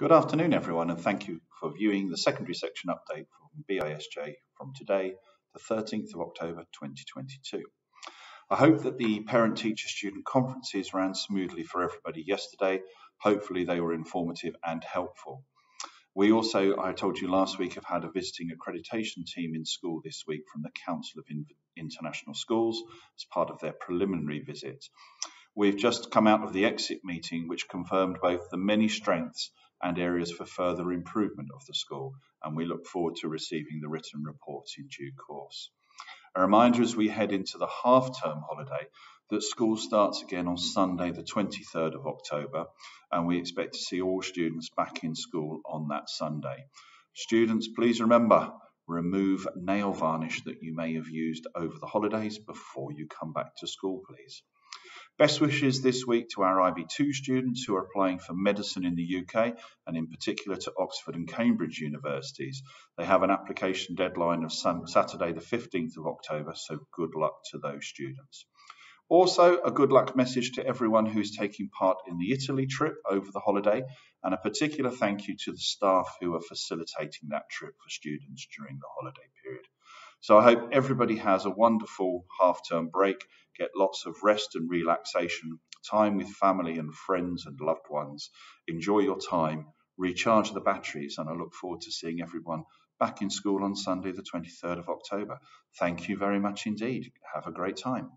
Good afternoon, everyone, and thank you for viewing the secondary section update from BISJ from today, the 13th of October 2022. I hope that the parent teacher student conferences ran smoothly for everybody yesterday. Hopefully, they were informative and helpful. We also, I told you last week, have had a visiting accreditation team in school this week from the Council of International Schools as part of their preliminary visit. We've just come out of the exit meeting, which confirmed both the many strengths and areas for further improvement of the school, and we look forward to receiving the written report in due course. A reminder as we head into the half-term holiday that school starts again on Sunday the 23rd of October and we expect to see all students back in school on that Sunday. Students, please remember, remove nail varnish that you may have used over the holidays before you come back to school, please. Best wishes this week to our IB2 students who are applying for medicine in the UK and in particular to Oxford and Cambridge universities. They have an application deadline of Saturday the 15th of October, so good luck to those students. Also, a good luck message to everyone who's taking part in the Italy trip over the holiday, and a particular thank you to the staff who are facilitating that trip for students during the holiday period. So I hope everybody has a wonderful half term break, get lots of rest and relaxation, time with family and friends and loved ones. Enjoy your time, recharge the batteries, and I look forward to seeing everyone back in school on Sunday, the 23rd of October. Thank you very much indeed. Have a great time.